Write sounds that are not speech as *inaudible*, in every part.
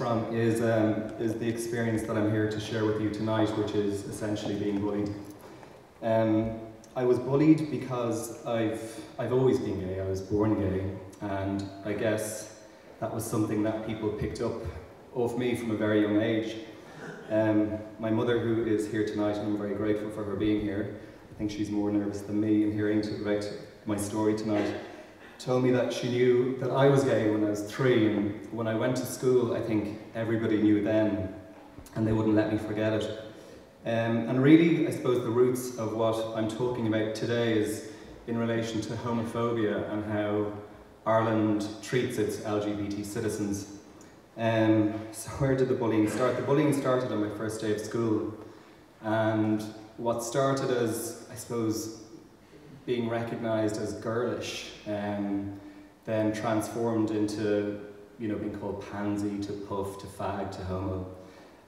from is, um, is the experience that I'm here to share with you tonight, which is essentially being bullied. Um, I was bullied because I've, I've always been gay, I was born gay, and I guess that was something that people picked up off me from a very young age. Um, my mother, who is here tonight, and I'm very grateful for her being here, I think she's more nervous than me in hearing to, about my story tonight, told me that she knew that I was gay when I was three, and when I went to school, I think everybody knew then, and they wouldn't let me forget it. Um, and really, I suppose the roots of what I'm talking about today is in relation to homophobia and how Ireland treats its LGBT citizens. Um, so *laughs* where did the bullying start? The bullying started on my first day of school. And what started as, I suppose, being recognised as girlish, um, then transformed into, you know, being called pansy to puff to fag to homo.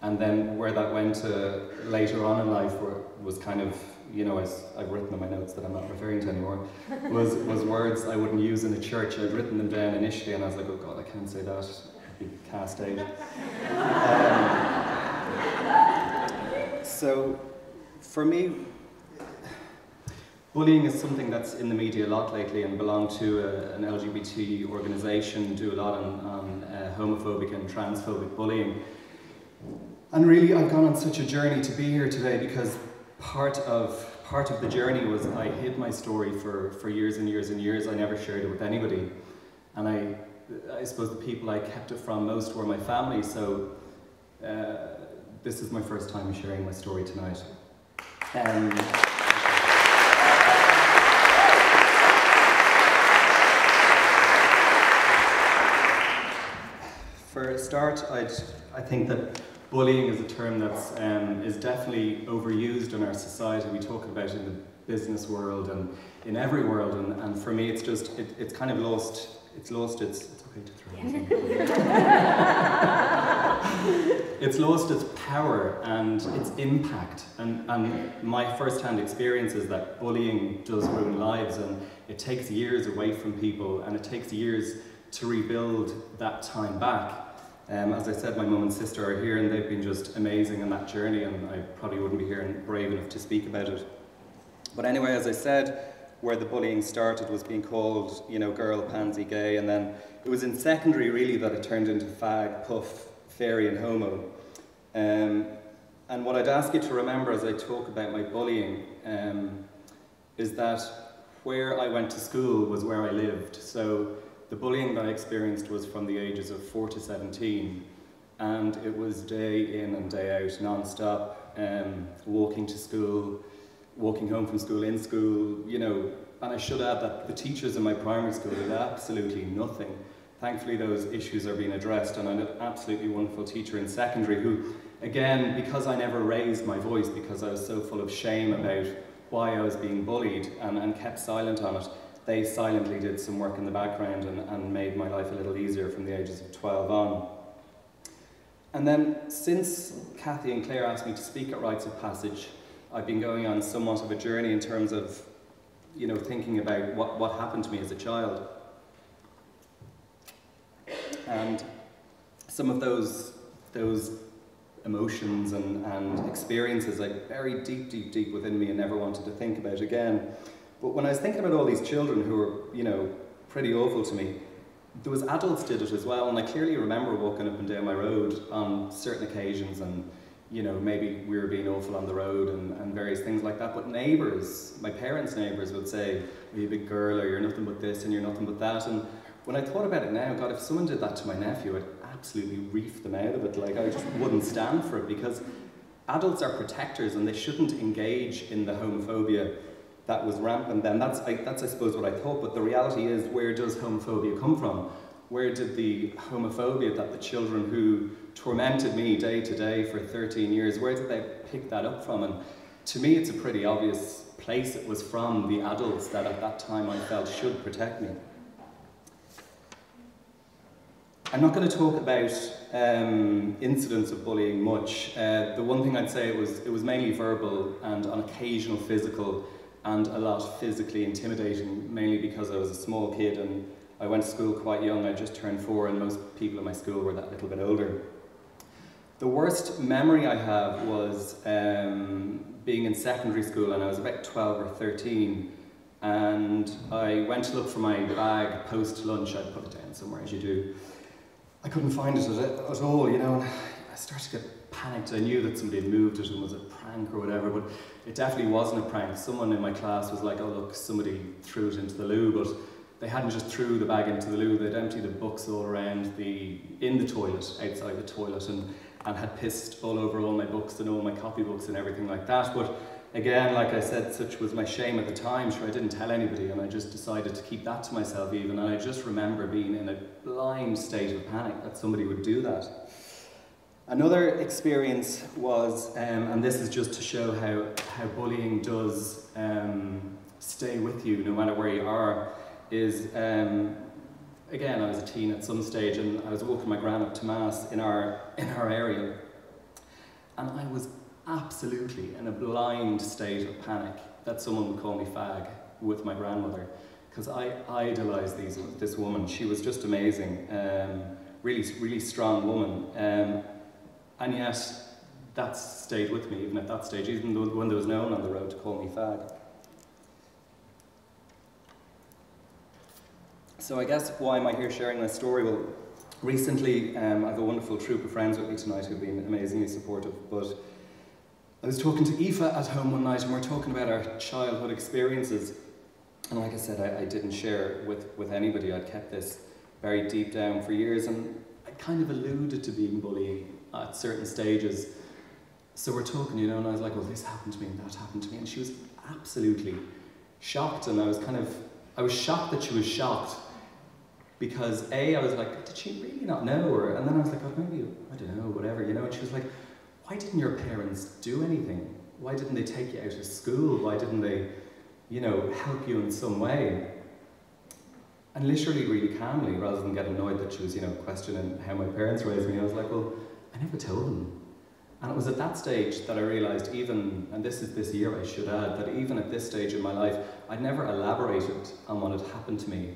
And then where that went to later on in life was kind of, you know, as I've written in my notes that I'm not referring to anymore, *laughs* was, was words I wouldn't use in a church. I'd written them down initially and I was like, oh God, I can't say that. I'd be cast out. *laughs* Um, so for me, Bullying is something that's in the media a lot lately and belong to a, an LGBT organisation, do a lot on, on uh, homophobic and transphobic bullying. And really, I've gone on such a journey to be here today because part of part of the journey was I hid my story for, for years and years and years. I never shared it with anybody. And I, I suppose the people I kept it from most were my family. So uh, this is my first time sharing my story tonight. Um, for a start, I'd, I think that bullying is a term that um, is definitely overused in our society. We talk about it in the business world and in every world, and, and for me, it's just it, it's kind of lost. It's lost its. It's okay to throw. *laughs* it's lost its power and its impact. And, and my first-hand experience is that bullying does ruin lives, and it takes years away from people, and it takes years to rebuild that time back. Um, as I said, my mum and sister are here and they've been just amazing on that journey and I probably wouldn't be here and brave enough to speak about it. But anyway, as I said, where the bullying started was being called, you know, girl, pansy, gay, and then it was in secondary really that it turned into fag, puff, fairy and homo. Um, and what I'd ask you to remember as I talk about my bullying um, is that where I went to school was where I lived. So the bullying that I experienced was from the ages of 4 to 17, and it was day in and day out, non-stop, um, walking to school, walking home from school, in school, you know, and I should add that the teachers in my primary school did absolutely nothing. Thankfully, those issues are being addressed, and I had an absolutely wonderful teacher in secondary who, again, because I never raised my voice, because I was so full of shame about why I was being bullied and, and kept silent on it, they silently did some work in the background and, and made my life a little easier from the ages of 12 on. And then since Kathy and Claire asked me to speak at Rites of Passage, I've been going on somewhat of a journey in terms of, you know, thinking about what, what happened to me as a child. And some of those, those emotions and, and experiences like buried deep, deep, deep within me and never wanted to think about again. But when I was thinking about all these children who were, you know, pretty awful to me, there was adults did it as well, and I clearly remember walking up and down my road on certain occasions and you know, maybe we were being awful on the road and, and various things like that. But neighbours, my parents' neighbours would say, you're a big girl or you're nothing but this and you're nothing but that. And when I thought about it now, God, if someone did that to my nephew, I'd absolutely reef them out of it. Like, I just wouldn't stand for it because adults are protectors and they shouldn't engage in the homophobia that was rampant then. That's I, that's, I suppose, what I thought, but the reality is, where does homophobia come from? Where did the homophobia that the children who tormented me day to day for 13 years, where did they pick that up from? And to me, it's a pretty obvious place it was from the adults that at that time I felt should protect me. I'm not going to talk about um, incidents of bullying much. Uh, the one thing I'd say was it was mainly verbal and on occasional physical and a lot physically intimidating, mainly because I was a small kid and I went to school quite young, I just turned four, and most people in my school were that little bit older. The worst memory I have was um, being in secondary school, and I was about 12 or 13, and I went to look for my bag post lunch. I'd put it down somewhere, as you do. I couldn't find it at, all, you know, I started to get panicked. I knew that somebody had moved it and was a prank or whatever, but it definitely wasn't a prank. Someone in my class was like, oh look, somebody threw it into the loo, but they hadn't just threw the bag into the loo, they'd emptied the books all around the, in the toilet, outside the toilet, and, and had pissed all over all my books and all my copybooks and everything like that. But again, like I said, such was my shame at the time, sure I didn't tell anybody and I just decided to keep that to myself even and I just remember being in a blind state of panic that somebody would do that. Another experience was, um, and this is just to show how, how bullying does um, stay with you no matter where you are, is um, again, I was a teen at some stage and I was walking my gran up to Mass in our, in our area and I was absolutely in a blind state of panic that someone would call me fag with my grandmother because I idolised these, this woman. She was just amazing, um, really, really strong woman. And yet, that stayed with me even at that stage, even though when there was no one on the road to call me fag. So I guess why am I here sharing my story? Well, recently um, I have a wonderful troop of friends with me tonight who've been amazingly supportive, but I was talking to Aoife at home one night and we are talking about our childhood experiences. And like I said, I, I didn't share with, with anybody. I'd kept this very deep down for years and I kind of alluded to being bullied at certain stages. So we're talking, you know, and I was like, well, this happened to me and that happened to me. And she was absolutely shocked. And I was kind of, I was shocked that she was shocked because A, I was like, did she really not know? And then I was like, oh, maybe, I don't know, whatever, you know? And she was like, why didn't your parents do anything? Why didn't they take you out of school? Why didn't they, you know, help you in some way? And literally really calmly, rather than get annoyed that she was, you know, questioning how my parents raised me, I was like, well, I never told them. And it was at that stage that I realised even, and this is this year I should add, that even at this stage in my life, I'd never elaborated on what had happened to me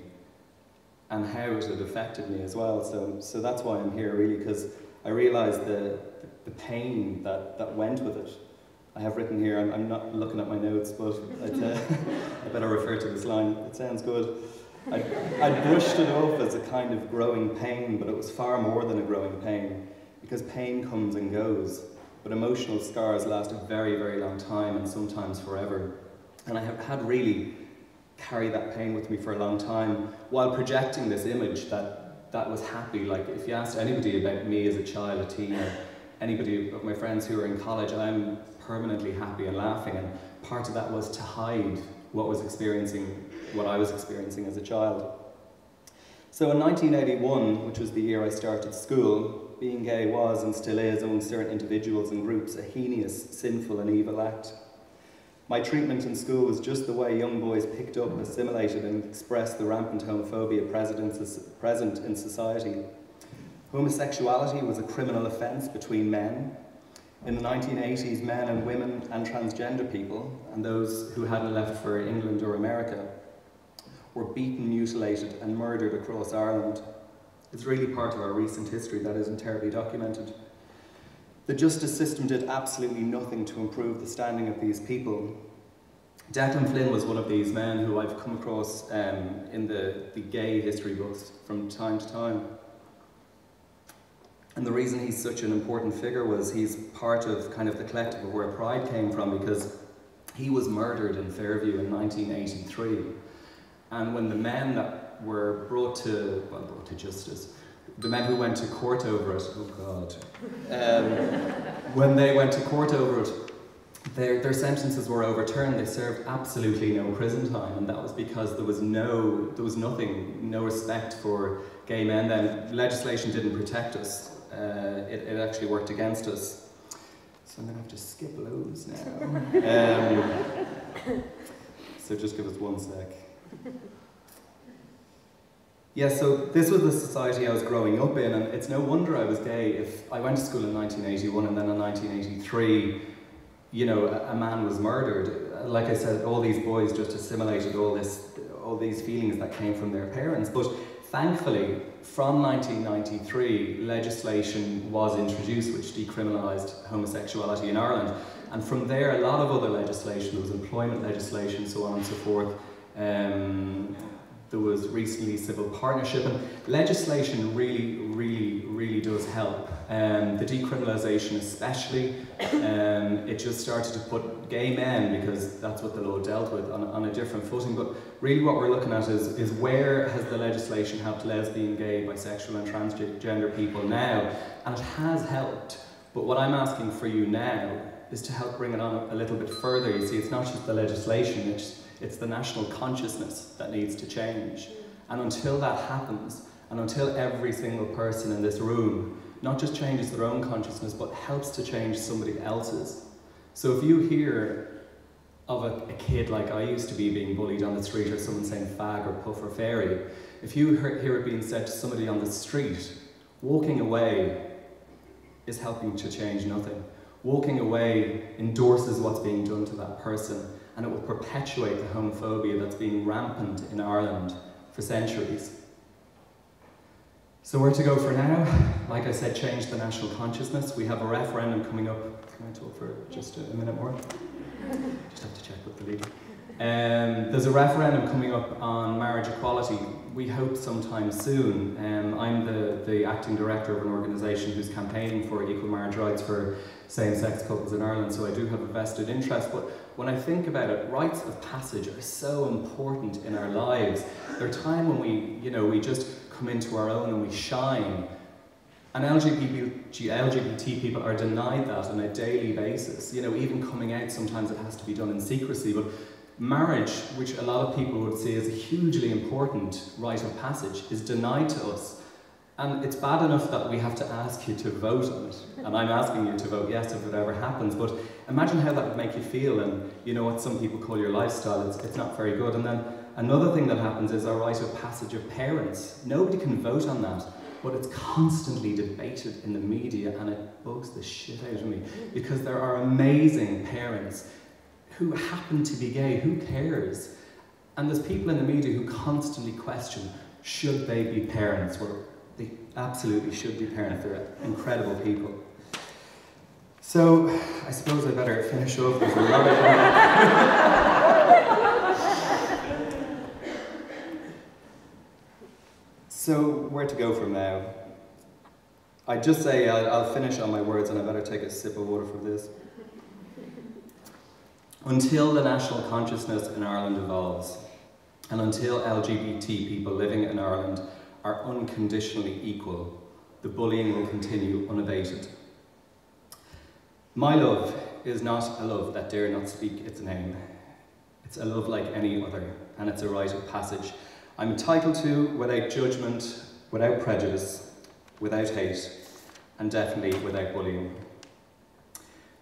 and how it had affected me as well. So, so that's why I'm here really, because I realised the, the pain that, that went with it. I have written here, I'm, I'm not looking at my notes, but uh, *laughs* I better refer to this line. It sounds good. I, I *laughs* brushed it off as a kind of growing pain, but it was far more than a growing pain, because pain comes and goes, but emotional scars last a very, very long time and sometimes forever. And I have had really carry that pain with me for a long time while projecting this image that that was happy. Like if you asked anybody about me as a child, a teen, or anybody of my friends who are in college, I'm permanently happy and laughing. And part of that was to hide what was experiencing, what I was experiencing as a child. So in 1981, which was the year I started school, being gay was and still is among certain individuals and groups a heinous, sinful and evil act. My treatment in school was just the way young boys picked up, assimilated, and expressed the rampant homophobia present in society. Homosexuality was a criminal offence between men. In the 1980s, men and women and transgender people, and those who hadn't left for England or America, were beaten, mutilated, and murdered across Ireland. It's really part of our recent history that isn't terribly documented. The justice system did absolutely nothing to improve the standing of these people. Declan Flynn was one of these men who I've come across um, in the, the gay history books from time to time. And the reason he's such an important figure was he's part of kind of the collective of where Pride came from because he was murdered in Fairview in 1983. And when the men that were brought to, well, brought to justice, the men who went to court over it, oh God, um, *laughs* when they went to court over it, their, their sentences were overturned. They served absolutely no prison time, and that was because there was no, there was nothing, no respect for gay men. Then legislation didn't protect us. Uh, it, it actually worked against us. So I'm gonna have to skip loads now. *laughs* Um, so just give us one sec. Yeah, so this was the society I was growing up in, and it's no wonder I was gay if I went to school in 1981 and then in 1983, you know, a, a man was murdered. Like I said, all these boys just assimilated all this, all these feelings that came from their parents. But thankfully, from 1993, legislation was introduced which decriminalised homosexuality in Ireland. And from there, a lot of other legislation, there was employment legislation, so on and so forth. Um, there was recently civil partnership, and legislation really, really, really does help. Um, the decriminalisation, especially, um, it just started to put gay men, because that's what the law dealt with, on, on a different footing. But really, what we're looking at is, is where has the legislation helped lesbian, gay, bisexual, and transgender people now? And it has helped. But what I'm asking for you now is to help bring it on a little bit further. You see, it's not just the legislation, it's, it's the national consciousness that needs to change. And until that happens, and until every single person in this room not just changes their own consciousness, but helps to change somebody else's. So if you hear of a, a, kid like I used to be being bullied on the street, or someone saying fag or puff or fairy, if you hear it being said to somebody on the street, walking away is helping to change nothing. Walking away endorses what's being done to that person and it will perpetuate the homophobia that's been rampant in Ireland for centuries. So where to go for now? *laughs* Like I said, change the national consciousness. We have a referendum coming up. Can I talk for just a minute more? *laughs* Just have to check with the leader. Um, there's a referendum coming up on marriage equality. We hope sometime soon. Um, I'm the, the acting director of an organisation who's campaigning for equal marriage rights for same-sex couples in Ireland, so I do have a vested interest. But when I think about it, rites of passage are so important in our lives. There are times when we, you know, we just come into our own and we shine. And LGBT, LGBT people are denied that on a daily basis. You know, even coming out, sometimes it has to be done in secrecy. But marriage, which a lot of people would see as a hugely important rite of passage, is denied to us. And it's bad enough that we have to ask you to vote on it. And I'm asking you to vote yes if it ever happens. But imagine how that would make you feel and you know what some people call your lifestyle. It's, it's not very good. And then another thing that happens is our rite of passage of parents. Nobody can vote on that. But it's constantly debated in the media and it bugs the shit out of me. Because there are amazing parents who happen to be gay, who cares? And there's people in the media who constantly question, should they be parents? Well, absolutely should be parents, they're incredible people. So, I suppose I better finish off with a *laughs* So, where to go from now? I just say I'll, I'll finish on my words and I better take a sip of water for this. Until the national consciousness in Ireland evolves, and until LGBT people living in Ireland are unconditionally equal, the bullying will continue unabated. My love is not a love that dare not speak its name. It's a love like any other, and it's a rite of passage. I'm entitled to without judgment, without prejudice, without hate, and definitely without bullying.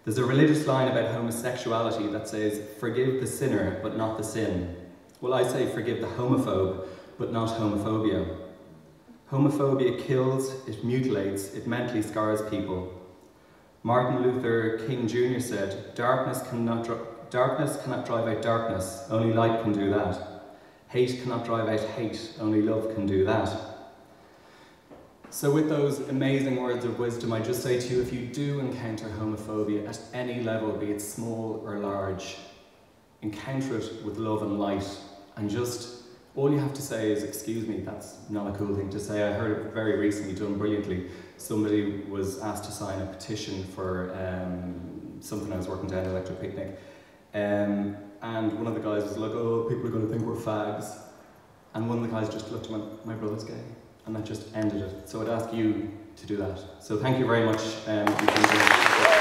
There's a religious line about homosexuality that says, forgive the sinner, but not the sin. Well, I say forgive the homophobe, but not homophobia. Homophobia kills, it mutilates, it mentally scars people. Martin Luther King Jr. said, darkness cannot, darkness cannot drive out darkness, only light can do that. Hate cannot drive out hate, only love can do that. So with those amazing words of wisdom, I just say to you, if you do encounter homophobia at any level, be it small or large, encounter it with love and light, and just, all you have to say is, excuse me, that's not a cool thing to say. I heard it very recently, done brilliantly. Somebody was asked to sign a petition for um, something I was working down at Electric Picnic, um, and one of the guys was like, oh, people are going to think we're fags. And one of the guys just looked at went, my brother's gay and that just ended it. So I'd ask you to do that. So thank you very much. Um,